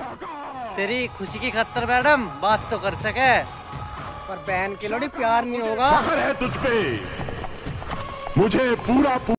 तेरी खुशी की खतर मैडम, बात तो कर सके। पर बहन के लोड़ी प्यार नहीं होगा। है तुझ पे। मुझे पूरा